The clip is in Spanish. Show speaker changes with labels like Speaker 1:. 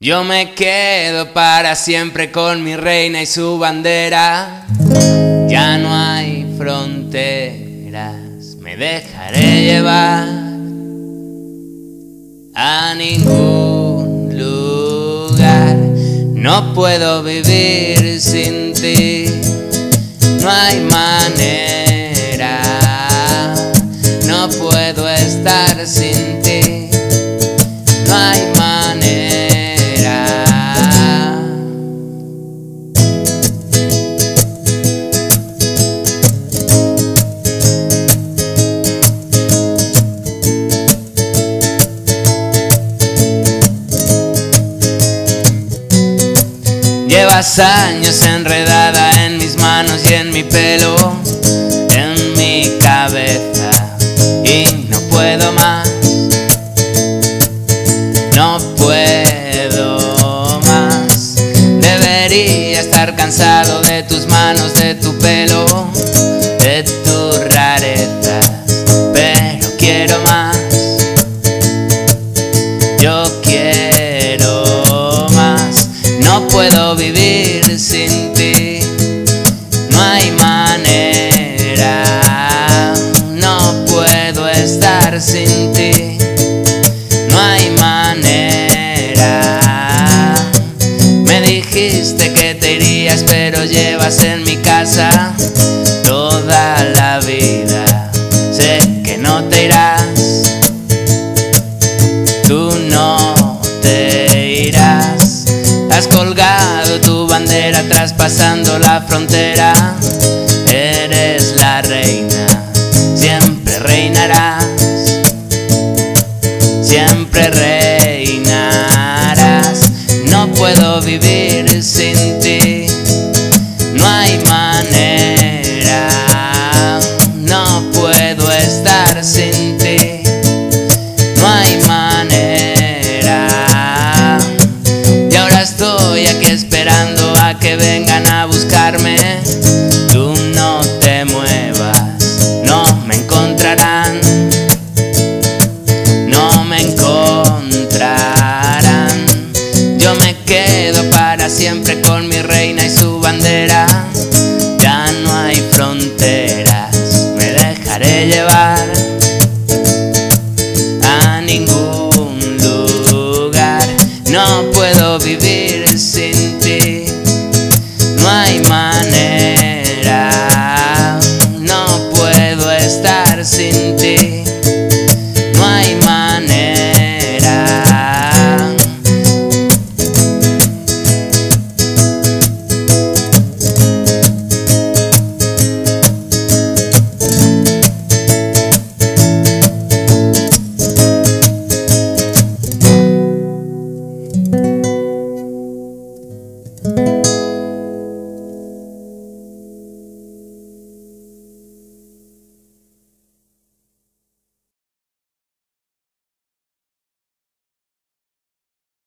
Speaker 1: Yo me quedo para siempre con mi reina y su bandera. Ya no hay fronteras, me dejaré llevar a ningún lugar. No puedo vivir sin ti, no hay manera. No puedo estar sin ti, no hay manera. Llevas años enredada en mis manos y en mi pelo, en mi cabeza, y no puedo más, no puedo más. Debería estar cansado de tus manos, de tu pelo, pero llevas en mi casa toda la vida, sé que no te irás. Tú no te irás. Has colgado tu bandera traspasando la frontera. Eres la reina, para siempre con mi reina y su bandera. Ya no hay fronteras, me dejaré llevar a ningún lugar. No puedo vivir sin ti, no hay manera. No puedo estar sin ti.